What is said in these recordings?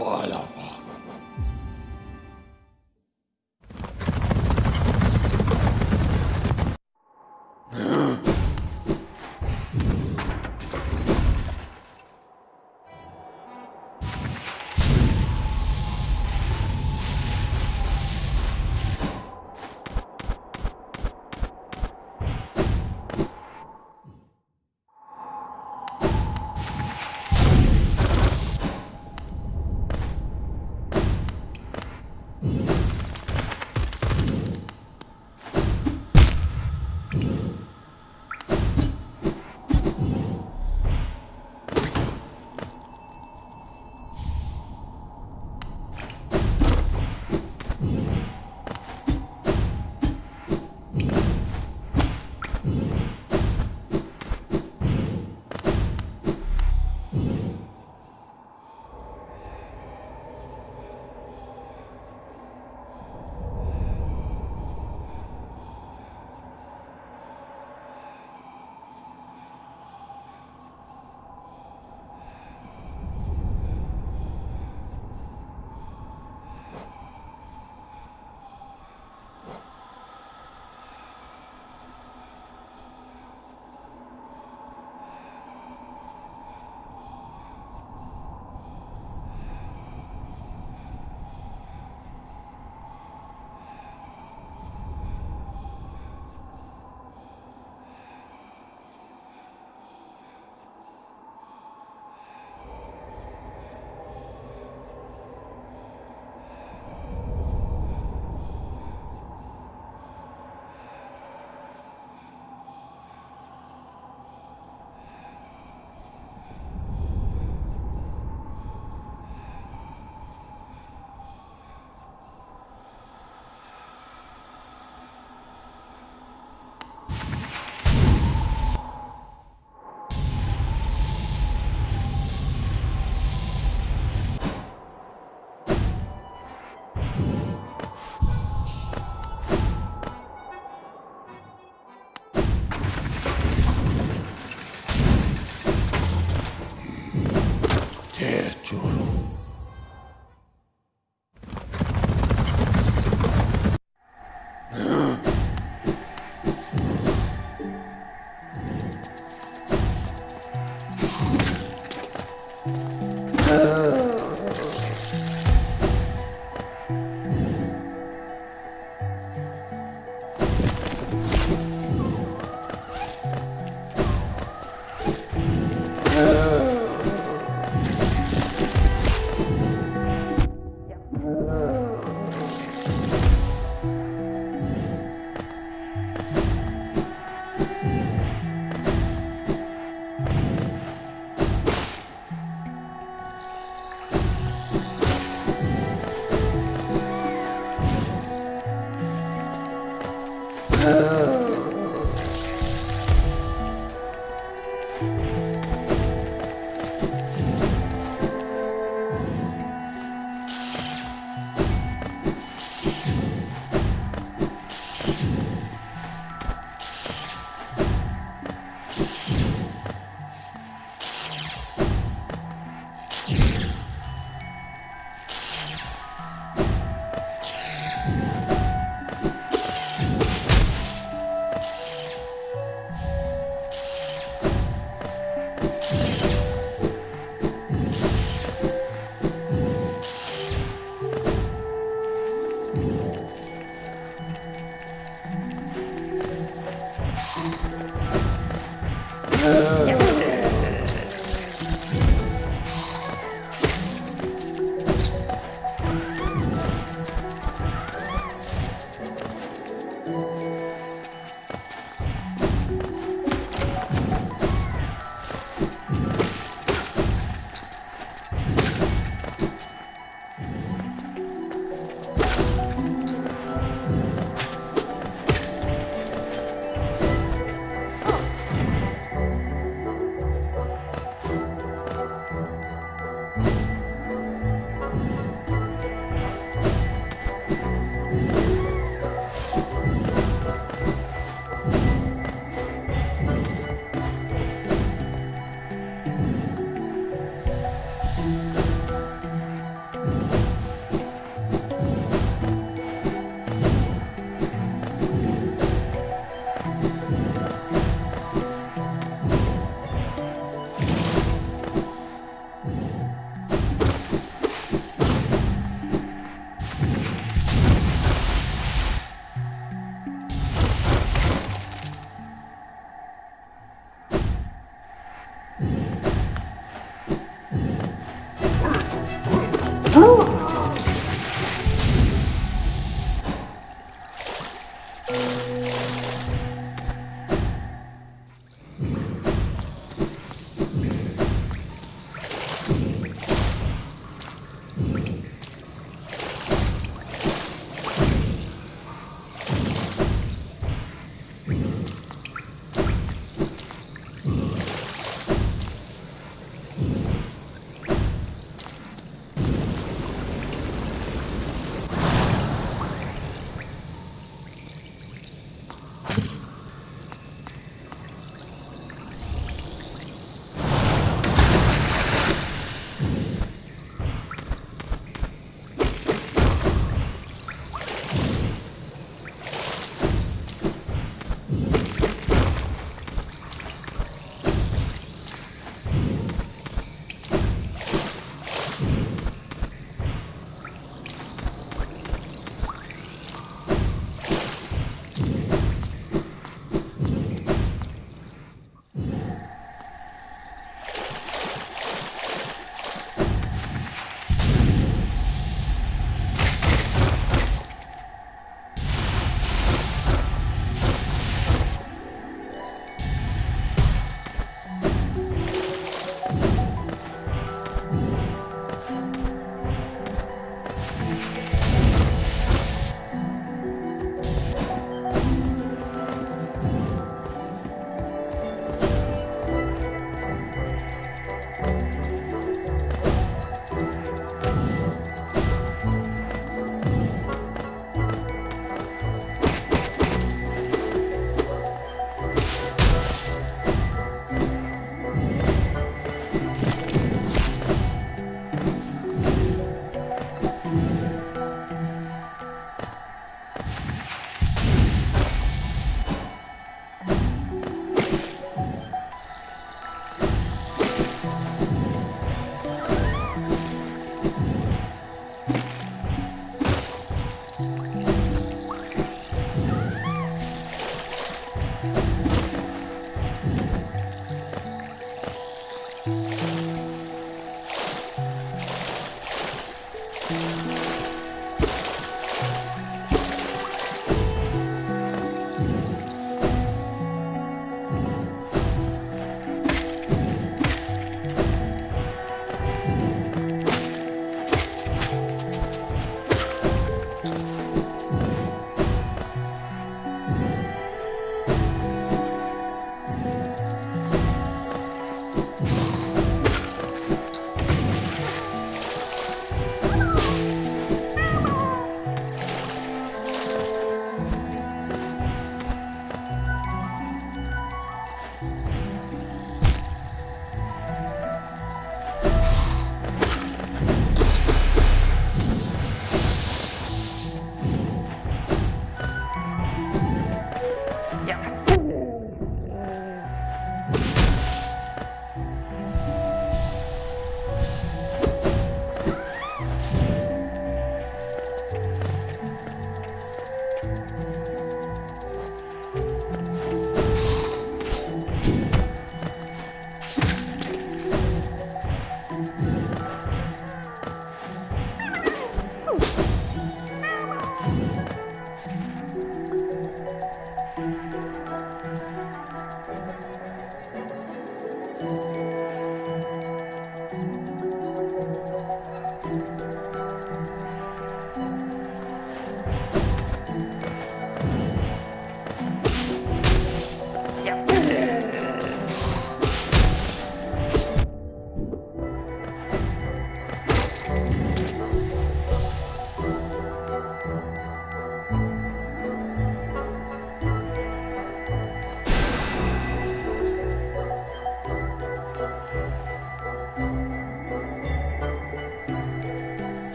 Bola.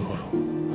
るほど。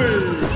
Hey!